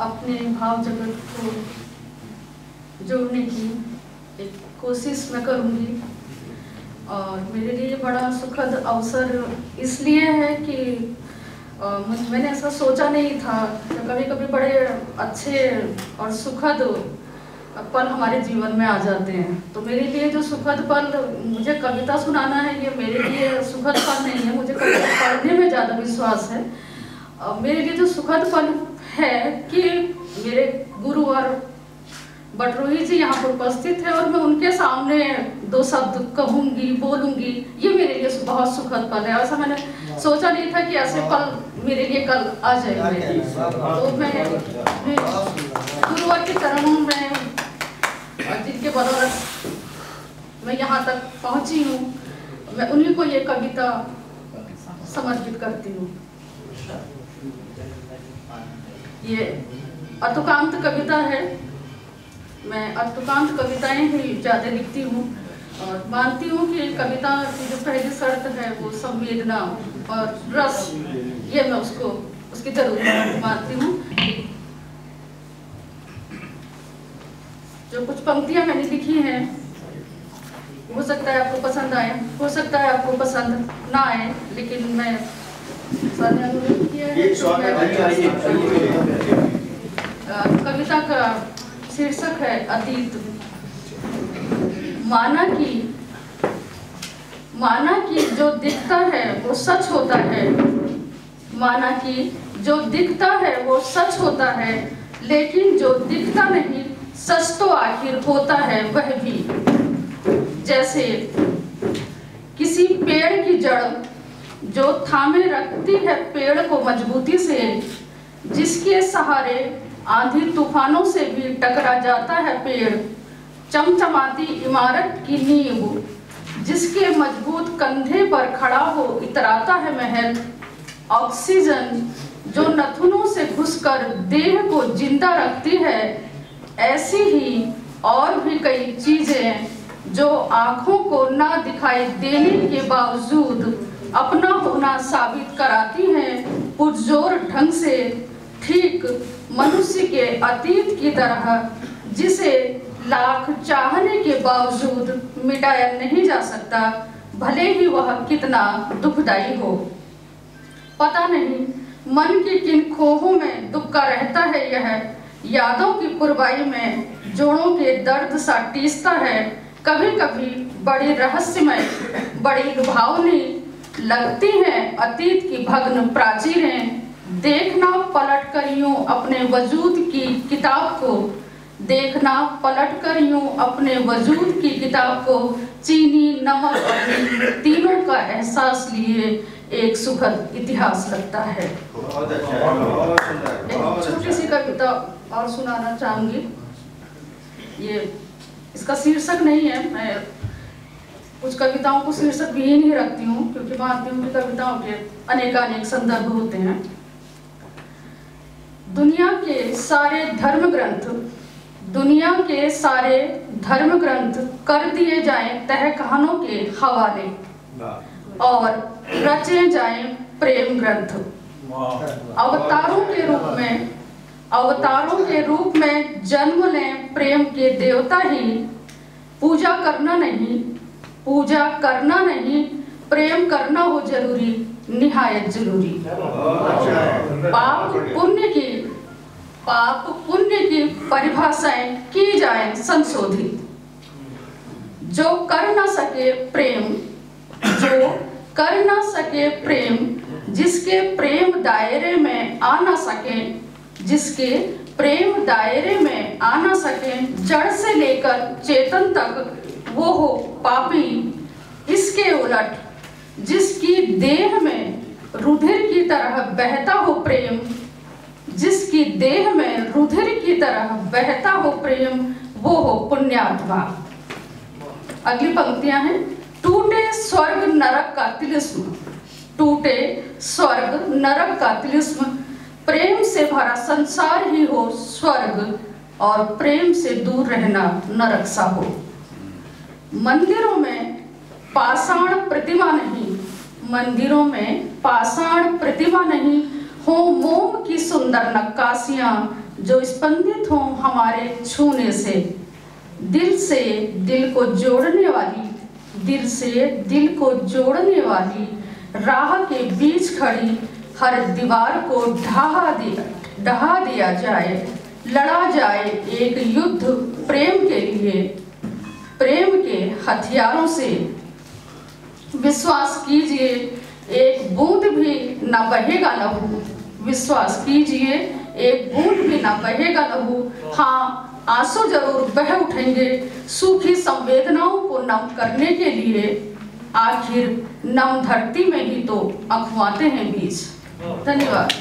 अपने भाव जगत को जोड़ने की एक कोशिश मैं करूँगी। और मेरे लिए बड़ा सुखद अवसर इसलिए है कि मुझ- मैंने ऐसा सोचा नहीं था तो कभी कभी बड़े अच्छे और सुखद पल हमारे जीवन में आ जाते हैं। तो मेरे लिए जो सुखद पल, मुझे कविता सुनाना है, ये मेरे लिए सुखद पल नहीं है, मुझे कविता पढ़ने में ज़्यादा विश्वास है। मेरे लिए जो सुखद पल है कि मेरे गुरु और बटरोही जी यहाँ पर उपस्थित है और मैं उनके सामने दो शब्द कहूँगी, बोलूँगी। ये मेरे लिए बहुत सुखद पल है। ऐसा मैंने सोचा नहीं था कि ऐसे पल मेरे लिए कल आ जाएँगे। तो मैं गुरुवर के चरणों में जिनके बदौलत मैं यहाँ तक पहुँची हूँ, मैं उन्हीं को ये कविता समर्पित करती हूँ। ये अतुकांत कविता है। मैं अतुकांत कविताएँ ही ज़्यादा लिखती हूँ और मानती हूँ कि कविता की जो पहली शर्त है वो संवेदना और रस, ये मैं उसको, उसकी ज़रूरत मानती हूँ। जो कुछ पंक्तियाँ मैंने लिखी हैं, हो सकता है आपको पसंद आए, हो सकता है आपको पसंद ना आए, लेकिन मैं कविता का शीर्षक है अतीत। माना कि माना कि जो दिखता है वो सच होता है। माना कि जो दिखता है वो सच होता है, लेकिन जो दिखता नहीं, सच तो आखिर होता है वह भी। जैसे, किसी पेड़ की जड़ जो थामे रखती है पेड़ को मजबूती से, जिसके सहारे आंधी तूफानों से भी टकरा जाता है पेड़, चमचमाती इमारत की नींव, जिसके मज़बूत कंधे पर खड़ा हो इतराता है महल, ऑक्सीजन जो नथुनों से घुसकर देह को ज़िंदा रखती है, ऐसी ही और भी कई चीज़ें जो आँखों को ना दिखाई देने के बावजूद अपना होना साबित कराती हैं, पुरजोर ढंग से, ठीक मनुष्य के अतीत की तरह, जिसे लाख चाहने के बावजूद मिटाया नहीं जा सकता, भले ही वह कितना दुखदाई हो। पता नहीं, मन की किन खोहों में दुख का रहता है यह, यादों की पुरवाई में जोड़ों के दर्द सा टीसता है कभी कभी बड़ी रहस्यमय, बड़ी लुभावनी लगती हैं अतीत की भग्न प्राचीरें देखना पलट कर यूँ अपने वजूद की किताब को। देखना पलट कर यूँ अपने वजूद की किताब को। चीनी नमक और तीनों का एहसास लिए एक सुखद इतिहास लगता है। अच्छा एक छोटी अच्छा सी कविता और सुनाना चाहूँगी। ये इसका शीर्षक नहीं है मैं कुछ कविताओं को शीर्षक भी नहीं रखती हूँ क्योंकि मानती हूँ कविताओं के अनेकानेक संदर्भ होते हैं। दुनिया के सारे धर्म ग्रंथ दुनिया के सारे धर्म ग्रंथ कर दिए जाएँ तह कहानों के हवाले और रचे जाएँ प्रेम ग्रंथ। अवतारों के रूप में अवतारों के रूप में जन्म लें प्रेम के देवता ही पूजा करना नहीं पूजा करना नहीं, प्रेम करना हो ज़रूरी, निहायत ज़रूरी। पाप पुण्य की, पाप पुण्य की परिभाषाएँ की जाएँ संशोधित। जो कर न सके प्रेम, जो कर न सके प्रेम, जिसके प्रेम दायरे में आ न सके, जिसके प्रेम दायरे में आ न सके, जड़ से लेकर चेतन तक वो हो पापी, इसके उलट जिसकी देह में रुधिर की तरह बहता हो प्रेम, जिसकी देह में रुधिर की तरह बहता हो प्रेम, वो हो पुण्यात्मा। अगली पंक्तियाँ हैं। टूटे स्वर्ग नरक का तिलिस्म। टूटे स्वर्ग नरक का तिलिस्म। प्रेम से भरा संसार ही हो स्वर्ग, और प्रेम से दूर रहना नरक सा हो। मंदिरों में पाषाण प्रतिमा नहीं, मंदिरों में पाषाण प्रतिमा नहीं, हो मोम की सुंदर नक्काशियाँ जो स्पंदित हों हमारे छूने से। दिल से दिल को जोड़ने वाली, दिल से दिल को जोड़ने वाली राह के बीच खड़ी हर दीवार को ढहा दिया ढहा दिया जाए, लड़ा जाए एक युद्ध प्रेम के लिए। प्रेम के हथियारों से विश्वास कीजिए, एक बूंद भी न बहेगा लहू। विश्वास कीजिए, एक बूंद भी न बहेगा लहू। हाँ आँसू ज़रूर बह उठेंगे सूखी संवेदनाओं को नम करने के लिए। आखिर नम धरती में ही तो अखवाते हैं बीज। धन्यवाद।